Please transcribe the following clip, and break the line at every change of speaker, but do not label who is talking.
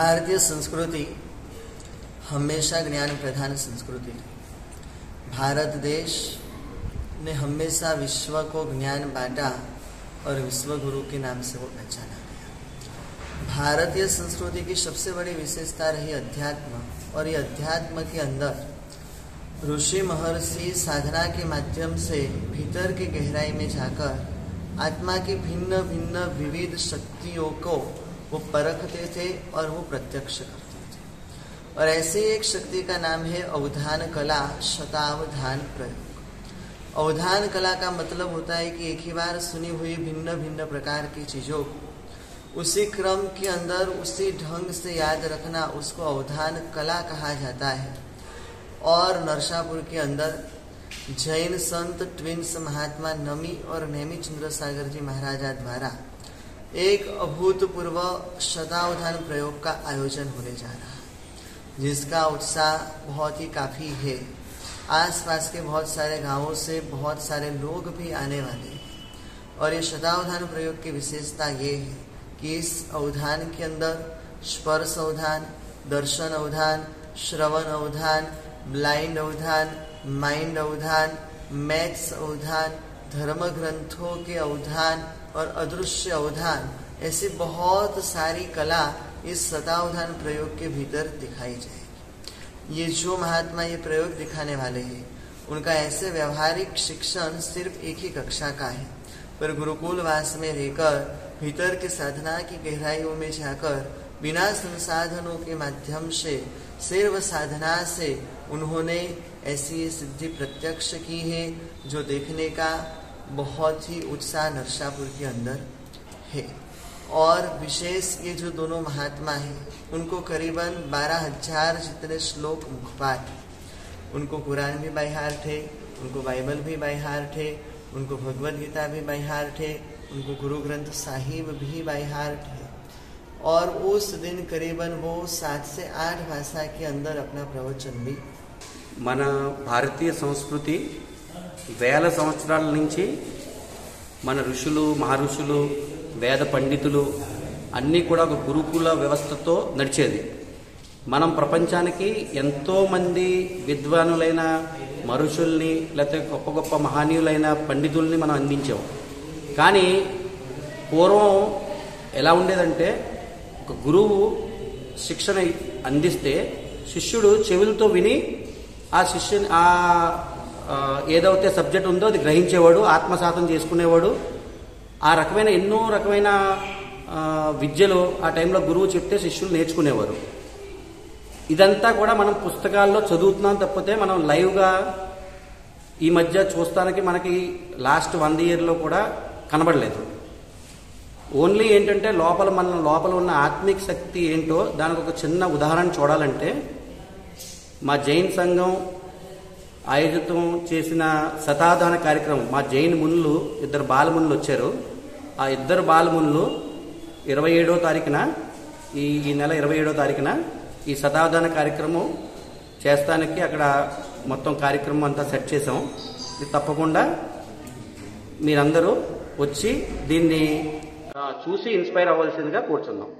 भारतीय संस्कृति हमेशा ज्ञान प्रधान संस्कृति भारत देश ने हमेशा विश्व को ज्ञान बांटा और विश्व गुरु के नाम से वो पहचाना गया। भारतीय संस्कृति की सबसे बड़ी विशेषता रही अध्यात्म और ये अध्यात्म के अंदर ऋषि महर्षि साधना के माध्यम से भीतर की गहराई में जाकर आत्मा की भिन्न भिन्न विविध शक्तियों को वो परखते थे और वो प्रत्यक्ष करते थे। और ऐसी एक शक्ति का नाम है अवधान कला, शतावधान प्रयोग। अवधान कला का मतलब होता है कि एक ही बार सुनी हुई भिन्न भिन्न प्रकार की चीज़ों को, उसी क्रम के अंदर, उसी ढंग से याद रखना उसको अवधान कला कहा जाता है। और नरसापुर के अंदर जैन संत, ट्विंस, महात्मा नमी और नेमी चंद्र सागर जी महाराजा द्वारा एक अभूतपूर्व शतावधान प्रयोग का आयोजन होने जा रहा है, जिसका उत्साह बहुत ही काफ़ी है। आसपास के बहुत सारे गाँवों से बहुत सारे लोग भी आने वाले हैं। और ये शतावधान प्रयोग की विशेषता ये है कि इस अवधान के अंदर स्पर्श अवधान, दर्शन अवधान, श्रवण अवधान, ब्लाइंड अवधान, माइंड अवधान, मैथ्स अवधान धर्म ग्रंथों के अवधान और अदृश्य अवधान, ऐसी बहुत सारी कला इस शतावधान प्रयोग के भीतर दिखाई जाएगी। ये जो महात्मा ये प्रयोग दिखाने वाले हैं, उनका ऐसे व्यवहारिक शिक्षण सिर्फ़ एक ही कक्षा का है। पर गुरुकुल वास में रहकर भीतर के साधना की गहराइयों में जाकर बिना संसाधनों के माध्यम से सिर्फ़ साधना से उन्होंने ऐसी सिद्धि प्रत्यक्ष की है, जो देखने का बहुत ही उत्साह नरसापुर के अंदर है। और विशेष ये जो दोनों महात्मा हैं, उनको करीबन बारह हज़ार जितने श्लोक मुखपाठ उनको कुरान भी बाई थे, उनको बाइबल भी बाई थे, उनको भगवत गीता भी बाई थे, उनको गुरु ग्रंथ साहिब भी बाई हार्ट है और उस दिन करीबन वो सात से आठ भाषा के अंदर अपना प्रवचन भी
మన భారతీయ సంస్కృతి వేల సంవత్సరాల నుంచి మన ఋషులు మహర్షులు వేద పండితులు అన్నీ కూడా ఒక గురుకుల వ్యవస్థతో నడిచేది మనం ప్రపంచానికి ఎంతో మంది విద్వానులైన మరుషుల్ని లేకపోతే గొప్ప గొప్ప మహనీయులైన పండితుల్ని మనం అందించాం కానీ పూర్వం ఎలా ఉండేదంటే ఒక గురువు శిక్షణ అందిస్తే శిష్యుడు చెవులతో విని ఆ శిష్యుని ఆ ఏదైతే సబ్జెక్ట్ ఉందో అది గ్రహించేవాడు ఆత్మసాతం చేసుకునేవాడు. ఆ రకమైన ఎన్నో రకమైన విద్యలు ఆ టైంలో గురువు చెప్తే శిష్యులు నేర్చుకునేవారు. ఇదంతా కూడా మనం పుస్తకాల్లో చదువుతున్నాం తప్పితే మనం లైవ్గా ఈ మధ్య చూస్తానికి మనకి లాస్ట్ వన్ ఇయర్లో కూడా కనబడలేదు. ఓన్లీ ఏంటంటే లోపల మన లోపల ఉన్న ఆత్మిక శక్తి ఏంటో దానికి ఒక చిన్న ఉదాహరణ చూడాలంటే మా జైన్ సంఘం ఆయోజితం చేసిన శతాధాన కార్యక్రమం మా జైన్ మునులు ఇద్దరు బాలమునులు వచ్చారు. ఆ ఇద్దరు బాలమునులు ఇరవై ఏడో తారీఖున ఈ ఈ నెల ఇరవై ఏడో తారీఖున ఈ శతావధాన కార్యక్రమం చేస్తానికి అక్కడ మొత్తం కార్యక్రమం అంతా సెట్ చేసాం ఇది తప్పకుండా మీరందరూ వచ్చి దీన్ని చూసి ఇన్స్పైర్ అవ్వాల్సిందిగా కూర్చుందాం